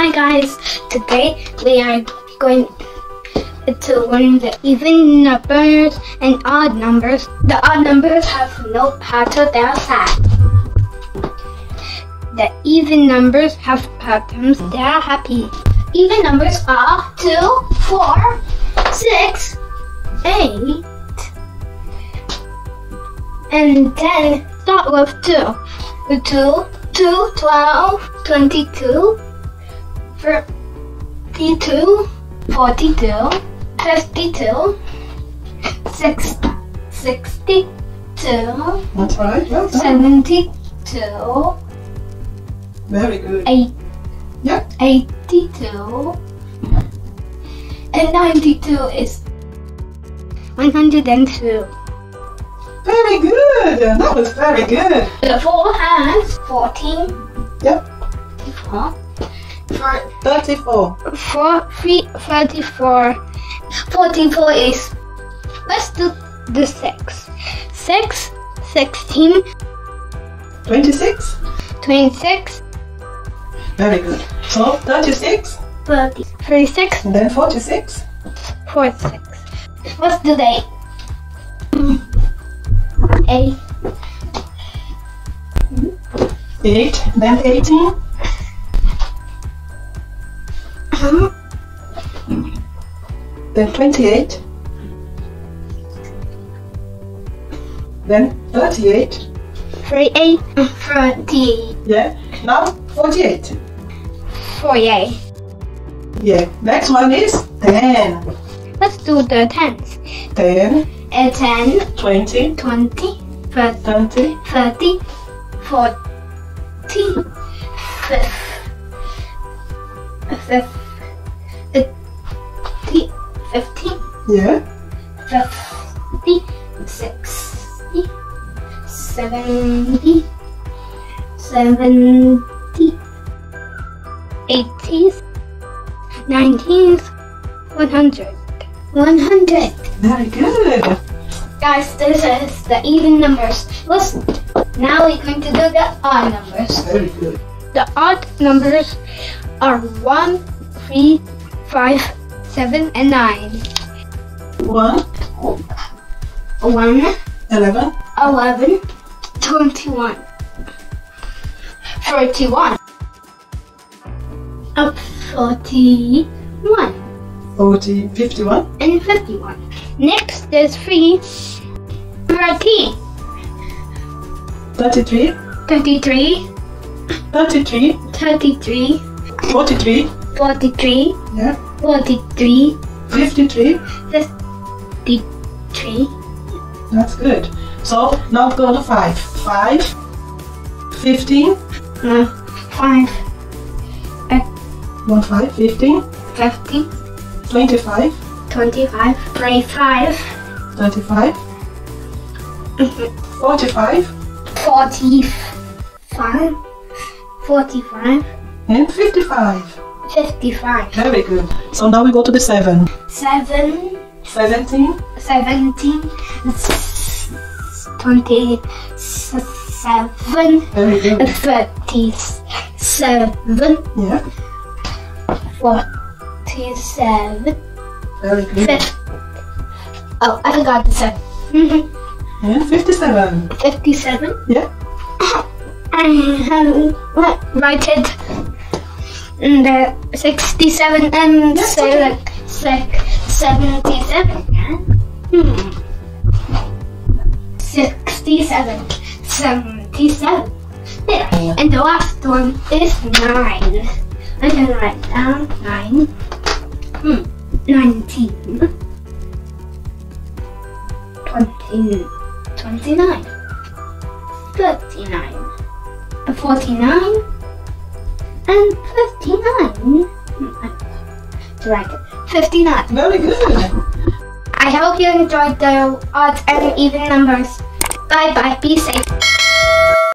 Hi guys, today we are going to learn the even numbers and odd numbers. The odd numbers have no pattern, sad. The even numbers have patterns, they are happy. Even numbers are 2, 4, 6, 8, and 10. Start with 2. 2, 2, 12, 22, 32, 42, 52, 6, 62, That's right. Well done. 72, Very good. 8, Yeah. 82, and 92 is 102. Very good. That was very good. The four has 14, Yep. 4, for 34. Four, three, 34. 44 is. Let's do the 6. 6, 16, 26. 26, Very good. So 36 30, 36, and then 46. 46. Let's the 8. 8, 8, then 18. Then 28. Then 38. 38, 30, Yeah. Now 48. 48. Yeah. Next one is 10. Let's do the tens. 10, Uh, 10, 20, 20, 30, 30, 30, 40, 50, 50, 50, 50, yeah. 50, 60, 70, 70, 80s, 90s, 100. 100. Very good. Guys, this is the even numbers. Let's now we're going to do the odd numbers. Very good. The odd numbers are 1, 3, 5, 7, and 9. 1, 1, 11, 11, 21, 31, up 41, 40, 51, and 51. Next is 3, 13, 33, 33, 33, 33, 43, 43, yeah. 43, 53. 53, That's good. So now go to 5. 5, 15, uh, 5, 1, 5, 15, 50, 25, 25, 35, 35, 45, 45, 45, and 55. 55, Very good. So now we go to the 7. 7, 17, 17, 27, very good. 37, Yeah, 47, very good. 50. Oh, I forgot the 7. yeah, 57. 57. Yeah, I have write it in the 67 and That's say like sec- 77. Yeah? Hmm. 67. 77. There. Yeah. And the last one is 9. I can write down 9. Hmm. 19. 20, 29. 39, 49, and 59. To 59. very good. I hope you enjoyed the odds and even numbers. Bye bye. Be safe.